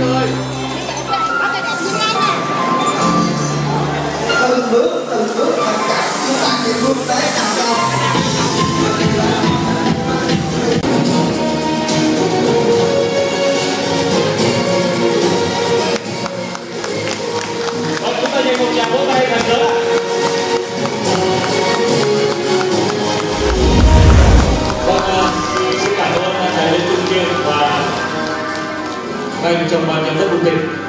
ơi từng bước từng bước tất cả chúng ta chỉ hướng tới thành công Vâng, chúng ta dành một tràng vỗ tay thật lớn saya mencoba jangan bukan